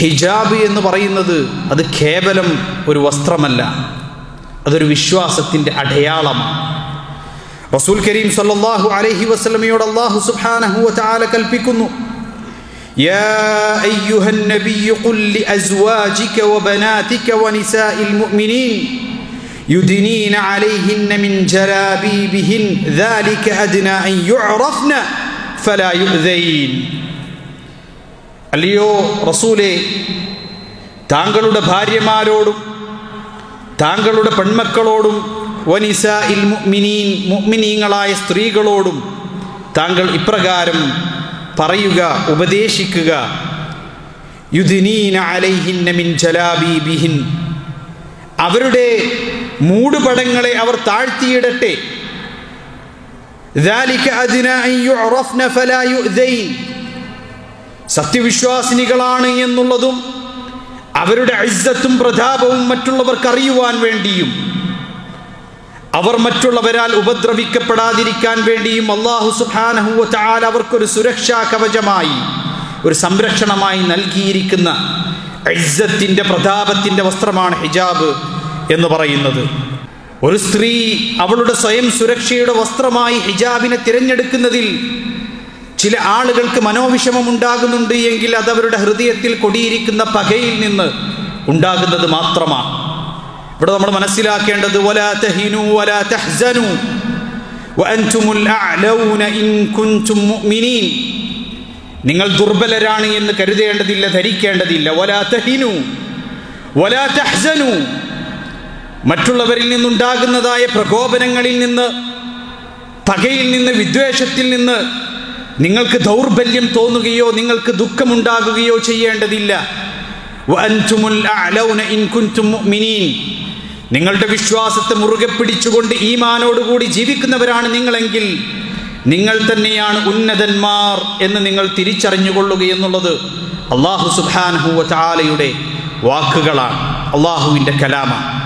ഹിജാബ് എന്ന് പറയുന്നത് അത് കേവലം ഒരു വസ്ത്രമല്ല അതൊരു വിശ്വാസത്തിൻ്റെ അടയാളമാണ് റസൂൽ കരീം സല്ലല്ലാഹു അലൈഹി വസല്ലമയോട് അല്ലാഹു സുബ്ഹാനഹു വതആല കൽപ്പിക്കുന്നു يا أيها النبي قل لأزواجك وبناتك ونساء المؤمنين يدنين عليهن من جلابيبهن ذلك أدنى أن يعرفن فلا يؤذين അല്ലയോ റസൂലെ താങ്കളുടെ ഭാര്യമാരോടും താങ്കളുടെ പെൺമക്കളോടും വനിസ ഇൽ മുഅ്മിനീൻ മുഅ്മിനീങ്ങളായ സ്ത്രീകളോടും താങ്കൾ ഇപ്രകാരം പറയുക ഉപദേശിക്കുക യുദിനീന അലൈഹിന്ന മിൻ ജലാബീബിഹിൻ അവരുടെ മൂടുപടങ്ങളെ അവർ താഴ്ത്തിയിടട്ടെ ذلك أدنى أن يعرفن فلا يؤذين സത്യവിശ്വാസിനികളാണ് എന്നുള്ളതും അവരുടെ ഇസ്സത്തും പ്രതാപവും മറ്റുള്ളവർക്ക് അറിയുവാൻ വേണ്ടിയും അവർ മറ്റുള്ളവരാൽ ഉപദ്രവിക്കപ്പെടാതിരിക്കാൻ വേണ്ടിയും അള്ളാഹു സുബാനഹുവ ചാൽ അവർക്കൊരു സുരക്ഷാ കവചമായി ഒരു സംരക്ഷണമായി നൽകിയിരിക്കുന്ന ഇസ്സത്തിന്റെ പ്രതാപത്തിന്റെ വസ്ത്രമാണ് ഹിജാബ് എന്ന് പറയുന്നത്. ഒരു സ്ത്രീ അവളുടെ സ്വയം സുരക്ഷയുടെ വസ്ത്രമായി ഹിജാബിനെ തിരഞ്ഞെടുക്കുന്നതിൽ ചില ആളുകൾക്ക് മനോവിഷമം ഉണ്ടാകുന്നുണ്ട് എങ്കിൽ അവരുടെ ഹൃദയത്തിൽ കൊടിയിരിക്കുന്ന പകയിൽ നിന്ന് ഉണ്ടാകുന്നത് മാത്രമാണ്. ഇവിടെ നമ്മൾ മനസ്സിലാക്കേണ്ടത് നിങ്ങൾ ദുർബലരാണ് എന്ന് കരുതേണ്ടതില്ല ധരിക്കേണ്ടതില്ല. മറ്റുള്ളവരിൽ നിന്നുണ്ടാകുന്നതായ പ്രകോപനങ്ങളിൽ നിന്ന് പകയിൽ നിന്ന് വിദ്വേഷത്തിൽ നിന്ന് നിങ്ങൾക്ക് ദൗർബല്യം തോന്നുകയോ നിങ്ങൾക്ക് ദുഃഖമുണ്ടാകുകയോ ചെയ്യേണ്ടതില്ല. നിങ്ങളുടെ വിശ്വാസത്തെ മുറുകെ പിടിച്ചുകൊണ്ട് ഈമാനോടുകൂടി ജീവിക്കുന്നവരാണ് നിങ്ങളെങ്കിൽ നിങ്ങൾ തന്നെയാണ് ഉന്നതന്മാർ എന്ന് നിങ്ങൾ തിരിച്ചറിഞ്ഞുകൊള്ളുക എന്നുള്ളത് അള്ളാഹു സുബാനഹുവ ചാലയുടെ വാക്കുകളാണ്. അള്ളാഹുവിന്റെ കലാമാണ്.